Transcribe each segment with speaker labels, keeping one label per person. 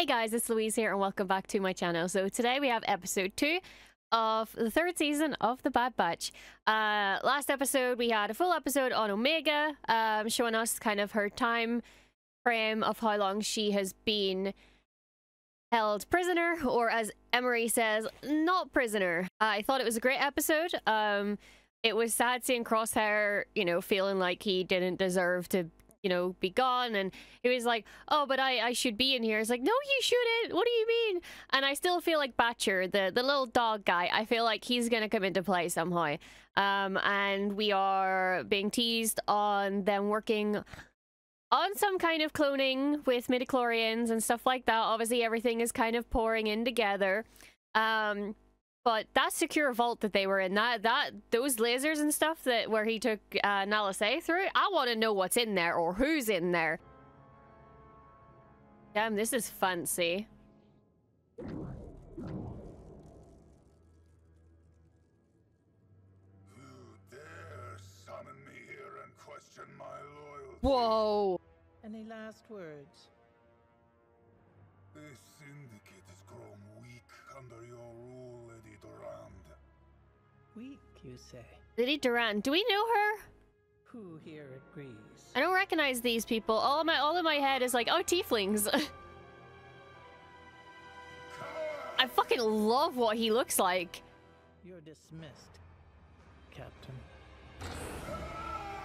Speaker 1: Hey guys, it's Louise here and welcome back to my channel. So today we have episode 2 of the third season of The Bad Batch. Uh, last episode we had a full episode on Omega, um, showing us kind of her time frame of how long she has been held prisoner, or as Emerie says, not prisoner. Uh, I thought it was a great episode. Um, it was sad seeing Crosshair, you know, feeling like he didn't deserve to you know, be gone. And he was like, oh, but I, I should be in here. It's like, no, you shouldn't. What do you mean? And I still feel like Batcher, the, the little dog guy, I feel like he's going to come into play somehow. Um, and we are being teased on them working on some kind of cloning with midichlorians and stuff like that. Obviously, everything is kind of pouring in together. Um, but that secure vault that they were in, that that those lasers and stuff that where he took uh, Nala Se through, I want to know what's in there or who's in there. Damn, this is fancy. Who dare summon me here and question my loyalty? Whoa.
Speaker 2: Any last words?
Speaker 3: This syndicate has grown weak under your rule, Lady Durand.
Speaker 2: Weak, you say?
Speaker 1: Lady Durand, do we know her?
Speaker 2: Who here agrees?
Speaker 1: I don't recognize these people. All of my all in my head is like, oh, tieflings. I fucking love what he looks like.
Speaker 2: You're dismissed, Captain.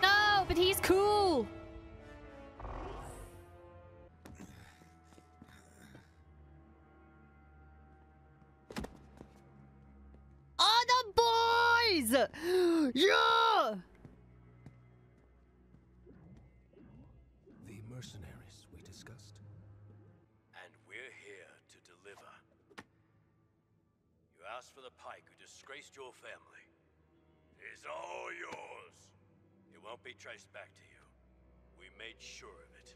Speaker 1: No, but he's cool. Yeah!
Speaker 4: The mercenaries we discussed.
Speaker 5: And we're here to deliver. You asked for the Pyke who disgraced your family. It's all yours. It won't be traced back to you. We made sure of it.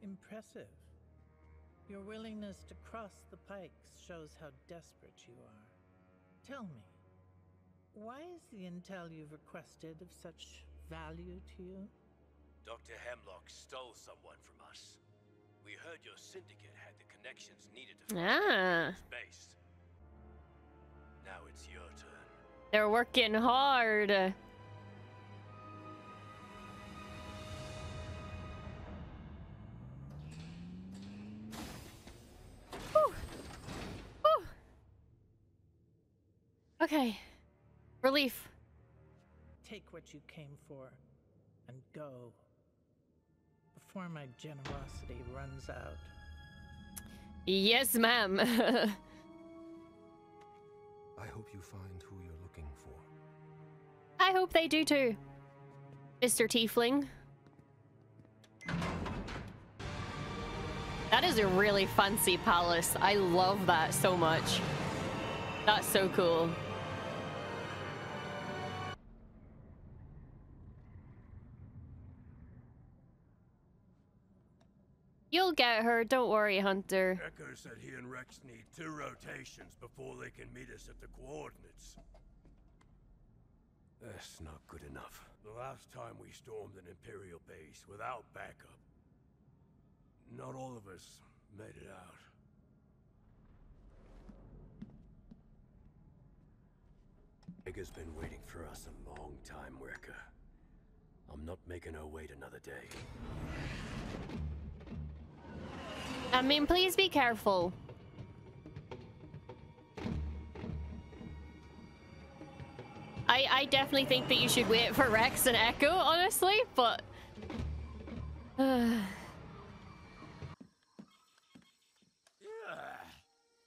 Speaker 2: Impressive. Your willingness to cross the Pykes shows how desperate you are. Tell me, why is the intel you've requested of such value to you?
Speaker 5: Dr. Hemlock stole someone from us. We heard your syndicate had the connections needed to find
Speaker 1: Ah.
Speaker 5: space. Now it's your turn.
Speaker 1: They're working hard. Whew. Whew. Okay. Relief.
Speaker 2: Take what you came for and go before my generosity runs out.
Speaker 1: Yes, ma'am.
Speaker 4: I hope you find who you're looking for.
Speaker 1: I hope they do too. Mr. Tiefling. That is a really fancy palace. I love that so much. That's so cool. You'll her, don't worry, Hunter.
Speaker 5: Echo said he and Rex need two rotations before they can meet us at the coordinates.
Speaker 4: That's not good enough.
Speaker 5: The last time we stormed an Imperial base without backup, not all of us made it out.
Speaker 4: Ega's been waiting for us a long time, Wrecker. I'm not making her wait another day.
Speaker 1: I mean, please be careful. I, I definitely think that you should wait for Rex and Echo, honestly, but...
Speaker 5: Yeah.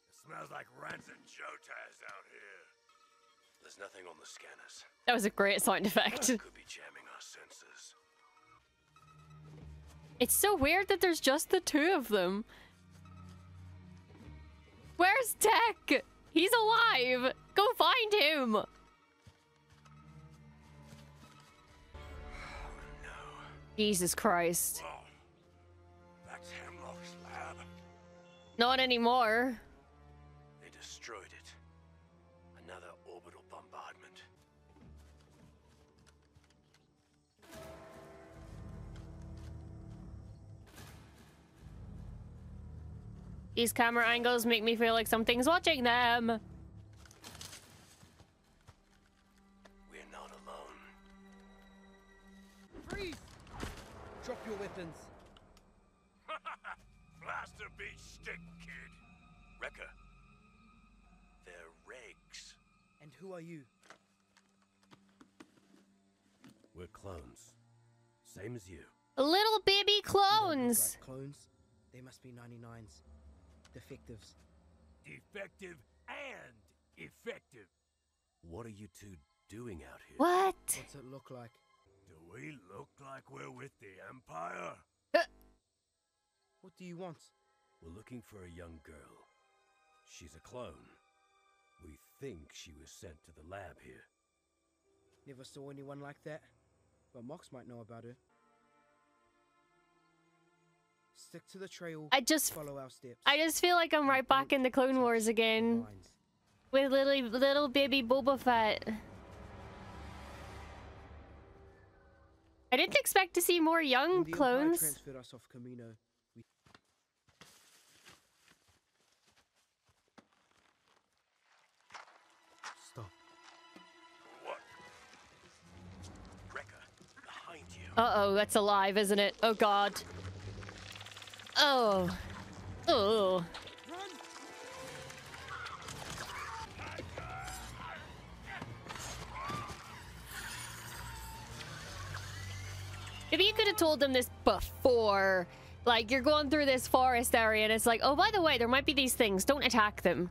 Speaker 5: It smells like rancid Jotas out here. There's nothing on the scanners.
Speaker 1: that was a great sound effect.
Speaker 5: Could be jamming our sensors.
Speaker 1: It's so weird that there's just the two of them. Where's Tech? He's alive! Go find him!
Speaker 5: No.
Speaker 1: Jesus Christ.
Speaker 5: Oh. That's Hemlock's lab.
Speaker 1: Not anymore.
Speaker 5: They destroyed it. Another orbital bombardment.
Speaker 1: These camera angles make me feel like something's watching them.
Speaker 5: We're not alone.
Speaker 6: Freeze! Drop your weapons.
Speaker 5: Blaster beat stick, kid. Wrecker. They're Regs.
Speaker 6: And who are you?
Speaker 4: We're clones. Same as you.
Speaker 1: Little baby
Speaker 6: You don't
Speaker 1: clones.
Speaker 6: clones. They must be 99s. Defectives.
Speaker 5: Defective and effective.
Speaker 4: What are you two doing out here?
Speaker 1: What?
Speaker 6: What's it look like?
Speaker 5: Do we look like we're with the Empire? Uh.
Speaker 6: What do you want?
Speaker 4: We're looking for a young girl. She's a clone. We think she was sent to the lab here.
Speaker 6: Never saw anyone like that. But Mox might know about her. Stick to the trail.
Speaker 1: I just
Speaker 6: follow our steps.
Speaker 1: I just feel like I'm right back in the Clone Wars again with little little baby Boba Fett. I didn't expect to see more young
Speaker 6: the
Speaker 1: clones.
Speaker 6: us off Camino. We Stop.
Speaker 5: What? Wrecker, behind you.
Speaker 1: Uh oh, that's alive, isn't it? Oh god. Oh. Oh. Maybe you could have told them this before. Like, you're going through this forest area and it's like, oh, by the way, there might be these things. Don't attack them.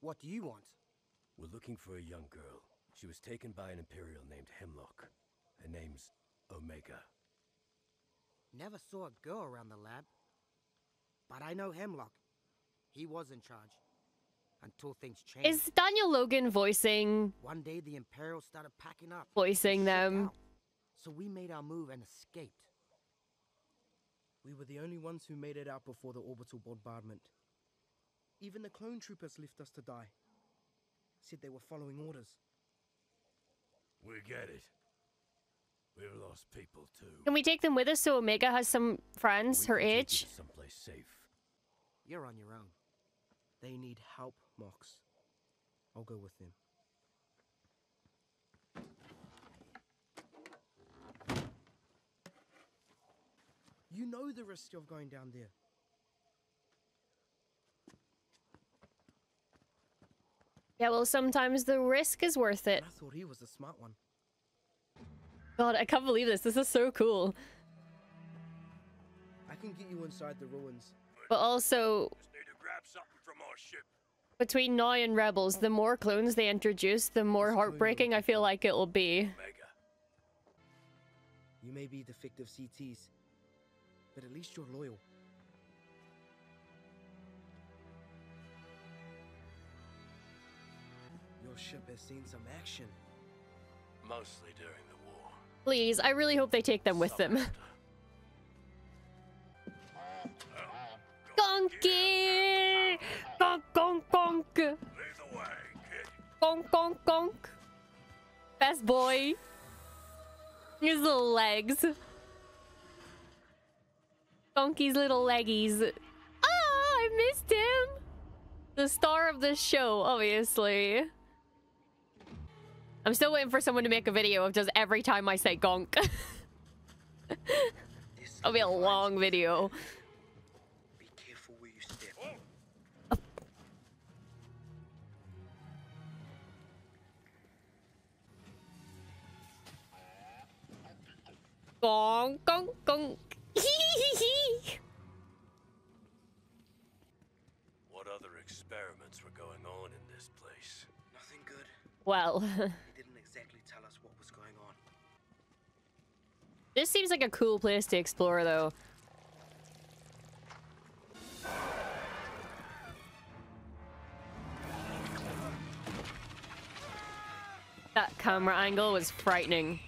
Speaker 6: What do you want?
Speaker 4: We're looking for a young girl. She was taken by an Imperial named Hemlock. Her name's Omega.
Speaker 6: Never saw a girl around the lab. But I know Hemlock. He was in charge. Until things changed.
Speaker 1: Is Daniel Logan voicing
Speaker 6: One day the Imperials started packing up.
Speaker 1: voicing them?
Speaker 6: out. So we made our move and escaped. We were the only ones who made it out before the orbital bombardment. Even the clone troopers left us to die. Said they were following orders.
Speaker 5: We get it. We've lost people too.
Speaker 1: Can we take them with us so Omega has some friends
Speaker 4: We
Speaker 1: her
Speaker 4: can take you
Speaker 1: age?
Speaker 4: Someplace safe.
Speaker 6: You're on your own. They need help, Mox. I'll go with them. You know the risk of going down there.
Speaker 1: Yeah, well, sometimes the risk is worth it.
Speaker 6: I thought he was a smart one.
Speaker 1: God, I can't believe this. This is so cool.
Speaker 6: I can get you inside the ruins.
Speaker 1: But also,
Speaker 5: Just need to grab something from our ship.
Speaker 1: between now and Rebels, the more clones they introduce, the more
Speaker 6: This clone
Speaker 1: heartbreaking I feel like it'll be.
Speaker 5: Omega.
Speaker 6: You may be defective CTs, but at least you're loyal. Your ship has seen some action.
Speaker 5: Mostly during the war.
Speaker 1: Please, I really hope they take them with them. Gonky! Gonk, gonk, gonk! Gonk, gonk, gonk! Best boy! His little legs. Gonky's little leggies. Ah, I missed him! The star of the show, obviously. I'm still waiting for someone to make a video of just every time I say gonk.
Speaker 6: This
Speaker 1: It'll be a long video.
Speaker 6: Be careful where you step.
Speaker 1: Gonk, gonk, gonk.
Speaker 5: What other experiments were going on in this place?
Speaker 6: Nothing good.
Speaker 1: well, this seems like a cool place to explore, though. That camera angle was frightening.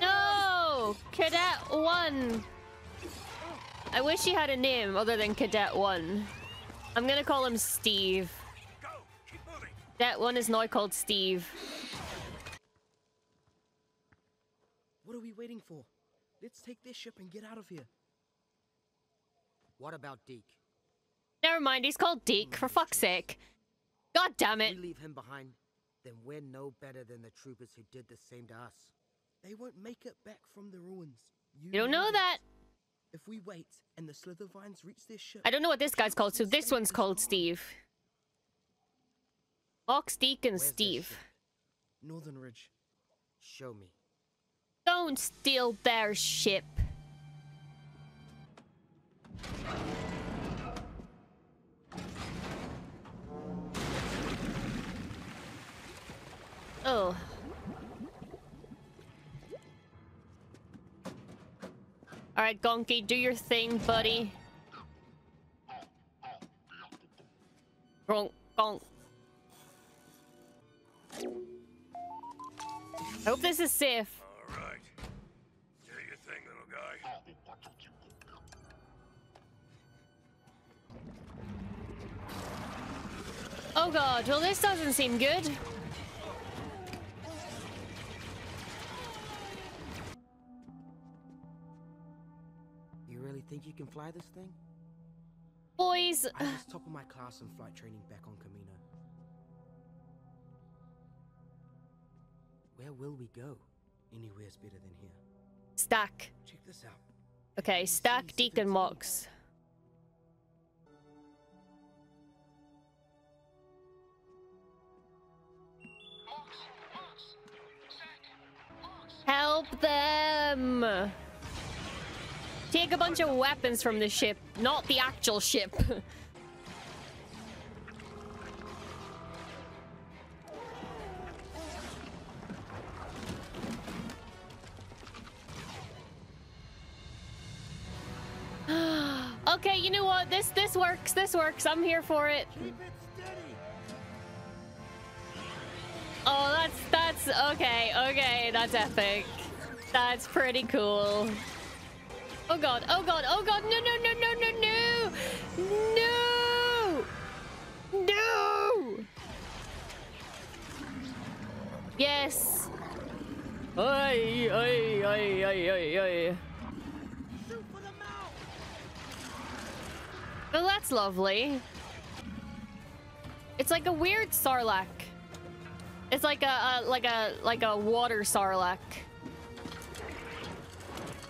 Speaker 1: No! Cadet 1! I wish he had a name other than Cadet 1. I'm gonna call him Steve.
Speaker 5: Go!
Speaker 1: Cadet 1 is now called Steve.
Speaker 6: What are we waiting for? Let's take this ship and get out of here.
Speaker 7: What about Deke?
Speaker 1: Never mind, he's called Deke, for fuck's sake. God damn it.
Speaker 7: If
Speaker 1: it.
Speaker 7: we leave him behind, then we're no better than the troopers who did the same to us.
Speaker 6: They won't make it back from the ruins.
Speaker 1: You don't know that.
Speaker 6: If we wait and the Slithervines reach their ship,
Speaker 1: I don't know what this guy's called, so this one's called Steve. Ox, Deke, and
Speaker 7: Where's
Speaker 1: Steve.
Speaker 6: Northern Ridge.
Speaker 7: Show me.
Speaker 1: Don't steal their ship. Oh. Alright, Gonky, do your thing, buddy. Gonk, gonk. I hope this is safe. God, well this doesn't seem good.
Speaker 7: You really think you can fly this thing?
Speaker 1: Boys,
Speaker 6: I was top of my class in flight training back on Camino.
Speaker 7: Where will we go?
Speaker 6: Anywhere's better than here.
Speaker 1: stack.
Speaker 6: Check this out.
Speaker 1: Okay, stack Deacon Mox. Help them! Take a bunch of weapons from the ship, not the actual ship. okay, you know what? This this works. This works. I'm here for it. Oh, that's that's okay. Okay, that's epic. That's pretty cool. Oh god. Oh god. Oh god. No no no no no no. No. No. Yes. Oi oi oi oi oi oi. Well, that's lovely. It's like a weird sarlacc. It's like a, a like a like a water sarlacc.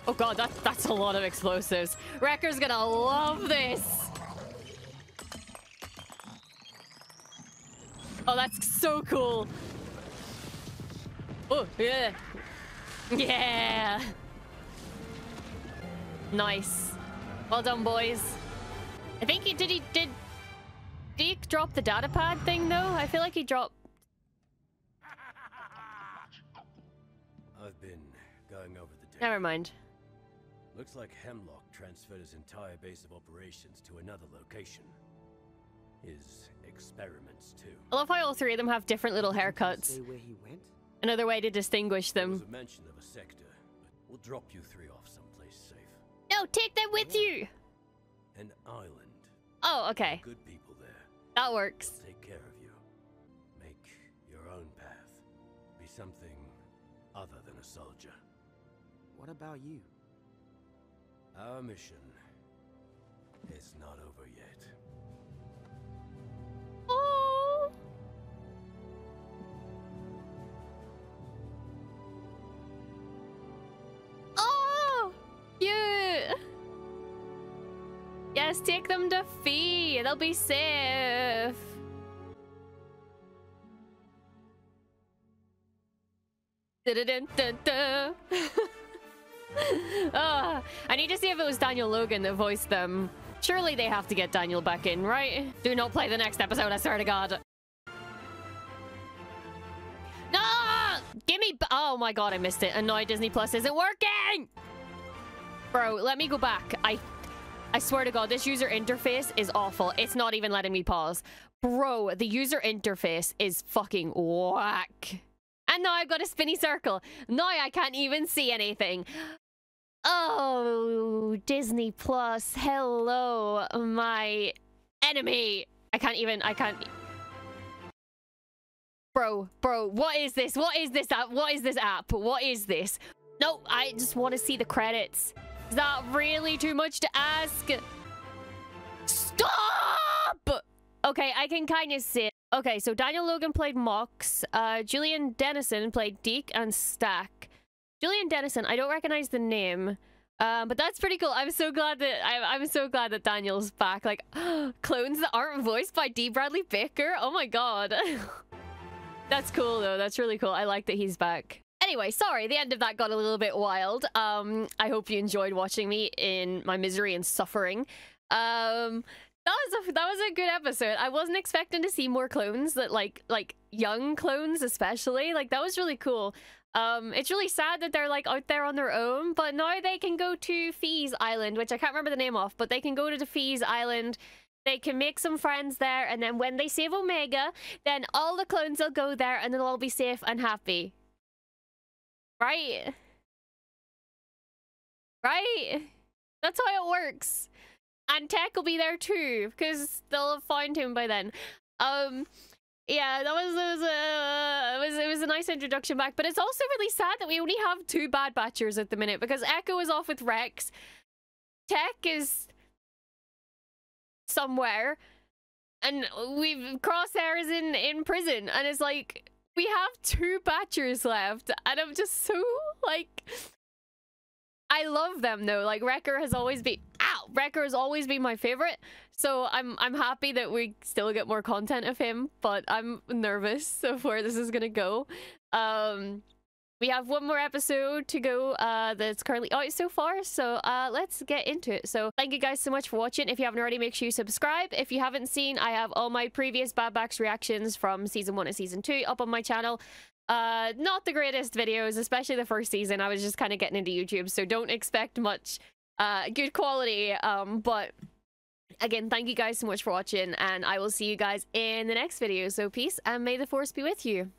Speaker 1: Oh god, that that's a lot of explosives. Wrecker's gonna love this. Oh, that's so cool. Oh yeah, yeah. Nice. Well done, boys. I think he did. He did. Deke drop the data pad thing though. I feel like he dropped. Never mind.
Speaker 4: Looks like Hemlock transferred his entire base of operations to another location. His experiments, too.
Speaker 1: I love how all three of them have different little haircuts.
Speaker 7: Where he went?
Speaker 1: Another way to distinguish
Speaker 4: There was
Speaker 1: them.
Speaker 4: a mention of a sector, but we'll drop you three off someplace safe.
Speaker 1: No, take them with you.
Speaker 4: An island.
Speaker 1: Oh, okay.
Speaker 4: Good people there.
Speaker 1: That works.
Speaker 4: They'll take care of you. Make your own path. Be something
Speaker 7: What about you?
Speaker 4: Our mission is not over yet.
Speaker 1: Oh. Oh, cute. Yes, take them to Phee. They'll be safe. Dun-dun-dun-dun. Ah, I need to see if it was Daniel Logan that voiced them. Surely they have to get Daniel back in, right? Do not play the next episode, I swear to God. No! Give me... Oh my god, I missed it. Annoy Disney Plus isn't working! Bro, let me go back. I... I swear to God, this user interface is awful. It's not even letting me pause. Bro, the user interface is fucking whack. And now I've got a spinny circle. Now I can't even see anything. Oh, Disney Plus. Hello, my enemy. I can't even, I can't. Bro, bro, what is this? What is this app? What is this app? What is this? No, I just want to see the credits. Is that really too much to ask? Stop! Okay, I can kind of see it. Okay, so Daniel Logan played Mox. Uh, Julian Dennison played Deke and Stack. Julian Dennison, I don't recognize the name. Um, but that's pretty cool. I'm so glad that I, I'm so glad that Daniel's back. Like clones that aren't voiced by D. Bradley Baker. Oh my god, that's cool though. That's really cool. I like that he's back. Anyway, sorry, the end of that got a little bit wild. Um, I hope you enjoyed watching me in my misery and suffering. Um, that was a that was a good episode. I wasn't expecting to see more clones that like like young clones especially. Like that was really cool. Um, it's really sad that they're like out there on their own, but now they can go to Phee's Island, which I can't remember the name of, but they can go to the Phee's Island. They can make some friends there, and then when they save Omega, then all the clones will go there and they'll all be safe and happy. Right? Right? That's how it works. And Tech will be there too, because they'll have found him by then. Um, yeah, that was, it was, a, it was it was a nice introduction back, but it's also really sad that we only have two bad batchers at the minute because Echo is off with Rex, Tech is somewhere, and we've Crosshair is in in prison, and it's like we have two batchers left, and I'm just so like. I love them though. Like Wrecker has always been Wrecker has always been my favorite. So I'm I'm happy that we still get more content of him, but I'm nervous of where this is gonna go. Um we have one more episode to go uh, that's currently out so far, so uh, let's get into it. So thank you guys so much for watching. If you haven't already, make sure you subscribe. If you haven't seen, I have all my previous Bad Batch reactions from Season 1 and Season 2 up on my channel. Uh, not the greatest videos, especially the first season. I was just kind of getting into YouTube, so don't expect much uh, good quality. Um, but again, thank you guys so much for watching, and I will see you guys in the next video. So peace, and may the force be with you.